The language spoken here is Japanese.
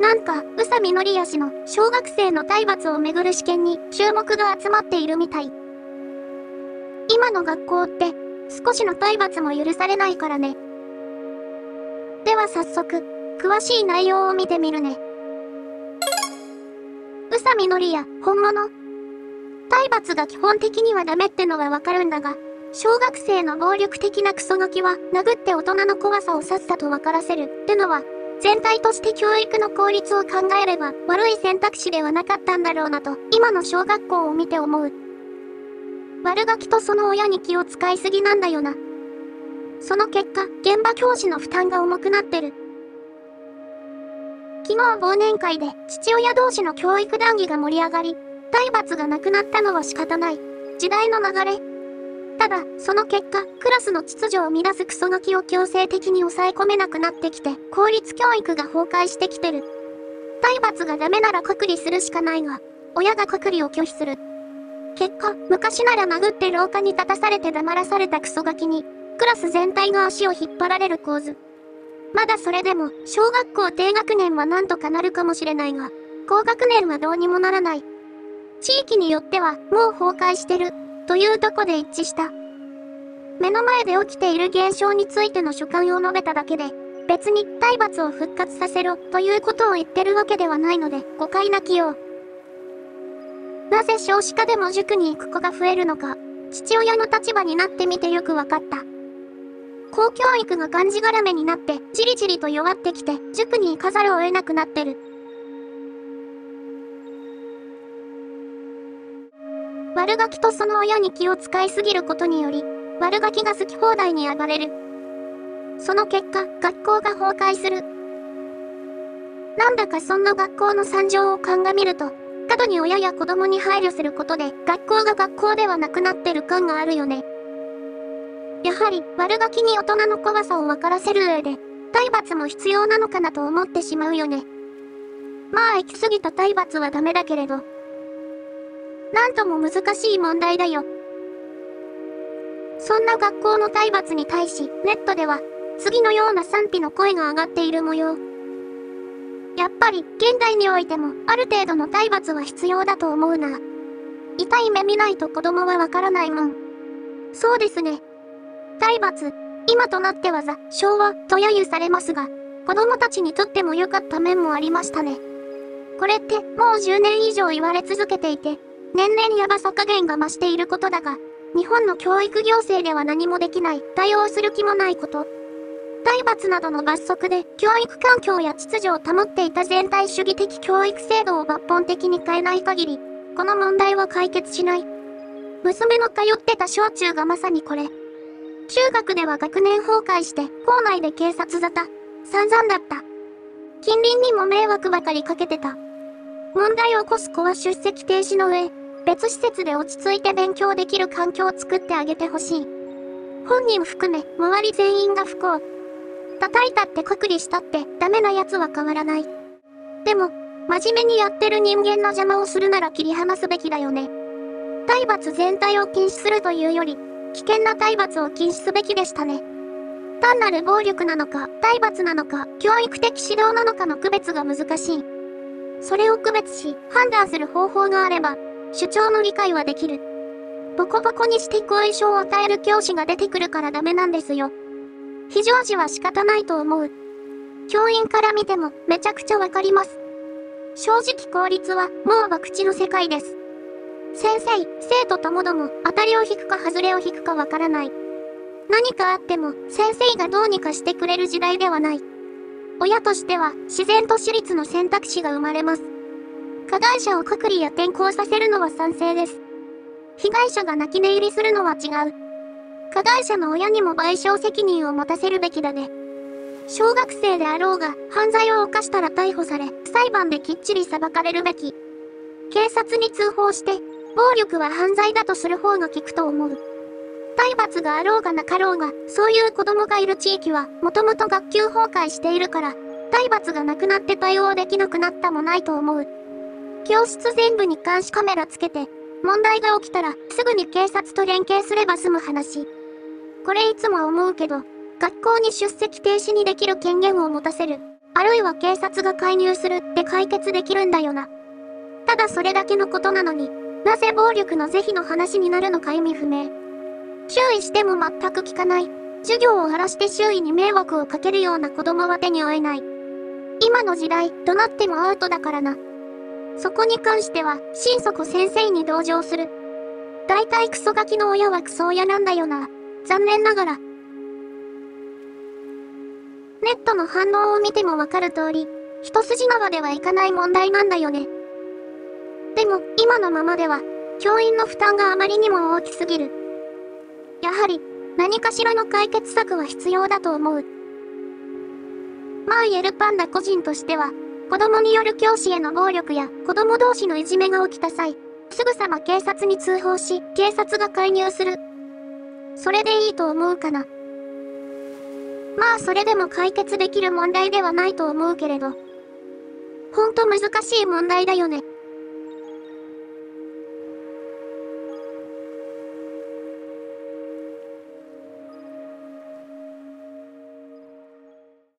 なんか、宇佐美則也氏の小学生の体罰をめぐる試験に注目が集まっているみたい。今の学校って、少しの体罰も許されないからね。では早速、詳しい内容を見てみるね。宇佐美則也、本物。体罰が基本的にはダメってのはわかるんだが、小学生の暴力的なクソガキは殴って大人の怖さをさっさと分からせるってのは全体として教育の効率を考えれば悪い選択肢ではなかったんだろうなと今の小学校を見て思う。悪ガキとその親に気を使いすぎなんだよな。その結果、現場教師の負担が重くなってる。昨日忘年会で父親同士の教育談義が盛り上がり、体罰がなくなったのは仕方ない。時代の流れ、ただ、その結果、クラスの秩序を乱すクソガキを強制的に抑え込めなくなってきて、公立教育が崩壊してきてる。体罰がダメなら隔離するしかないが、親が隔離を拒否する。結果、昔なら殴って廊下に立たされて黙らされたクソガキに、クラス全体が足を引っ張られる構図。まだそれでも、小学校低学年は何とかなるかもしれないが、高学年はどうにもならない。地域によっては、もう崩壊してる、というとこで一致した。目の前で起きている現象についての所感を述べただけで、別に体罰を復活させろということを言ってるわけではないので誤解なきよう。なぜ少子化でも塾に行く子が増えるのか、父親の立場になってみてよくわかった。公教育ががんじがらめになって、じりじりと弱ってきて、塾に行かざるを得なくなってる。悪ガキとその親に気を使いすぎることにより、悪ガキが好き放題に暴れる。その結果、学校が崩壊する。なんだかそんな学校の惨状を鑑みると、過度に親や子供に配慮することで、学校が学校ではなくなってる感があるよね。やはり、悪ガキに大人の怖さを分からせる上で、体罰も必要なのかなと思ってしまうよね。まあ行き過ぎた体罰はダメだけれど、なんとも難しい問題だよ。そんな学校の体罰に対し、ネットでは、次のような賛否の声が上がっている模様。やっぱり、現代においても、ある程度の体罰は必要だと思うな。痛い目見ないと子供はわからないもん。そうですね。体罰、今となってはザ、昭和、と揶揄されますが、子供たちにとっても良かった面もありましたね。これって、もう10年以上言われ続けていて、年々ヤバさ加減が増していることだが、日本の教育行政では何もできない、対応する気もないこと。体罰などの罰則で教育環境や秩序を保っていた全体主義的教育制度を抜本的に変えない限り、この問題は解決しない。娘の通ってた小中がまさにこれ。中学では学年崩壊して校内で警察沙汰。散々だった。近隣にも迷惑ばかりかけてた。問題を起こす子は出席停止の上、別施設で落ち着いて勉強できる環境を作ってあげてほしい。本人含め、周り全員が不幸。叩いたって隔離したってダメな奴は変わらない。でも、真面目にやってる人間の邪魔をするなら切り離すべきだよね。体罰全体を禁止するというより、危険な体罰を禁止すべきでしたね。単なる暴力なのか、体罰なのか、教育的指導なのかの区別が難しい。それを区別し、判断する方法があれば、主張の理解はできる。ボコボコにして後遺症を与える教師が出てくるからダメなんですよ。非常時は仕方ないと思う。教員から見てもめちゃくちゃわかります。正直効率はもう博打の世界です。先生、生徒ともども当たりを引くか外れを引くかわからない。何かあっても先生がどうにかしてくれる時代ではない。親としては自然と私立の選択肢が生まれます。加害者を隔離や転校させるのは賛成です。被害者が泣き寝入りするのは違う。加害者の親にも賠償責任を持たせるべきだね。小学生であろうが、犯罪を犯したら逮捕され、裁判できっちり裁かれるべき。警察に通報して、暴力は犯罪だとする方が効くと思う。体罰があろうがなかろうが、そういう子供がいる地域は、もともと学級崩壊しているから、体罰がなくなって対応できなくなったもないと思う。教室全部に監視カメラつけて、問題が起きたらすぐに警察と連携すれば済む話。これいつも思うけど、学校に出席停止にできる権限を持たせる。あるいは警察が介入するって解決できるんだよな。ただそれだけのことなのに、なぜ暴力の是非の話になるのか意味不明。注意しても全く聞かない。授業を荒らして周囲に迷惑をかけるような子供は手に負えない。今の時代、怒鳴ってもアウトだからな。そこに関しては、心底先生に同情する。大体クソガキの親はクソ親なんだよな。残念ながら。ネットの反応を見てもわかる通り、一筋縄ではいかない問題なんだよね。でも、今のままでは、教員の負担があまりにも大きすぎる。やはり、何かしらの解決策は必要だと思う。まあ言えるパンダ個人としては、子供による教師への暴力や子供同士のいじめが起きた際、すぐさま警察に通報し、警察が介入する。それでいいと思うかな。まあそれでも解決できる問題ではないと思うけれど。ほんと難しい問題だよね。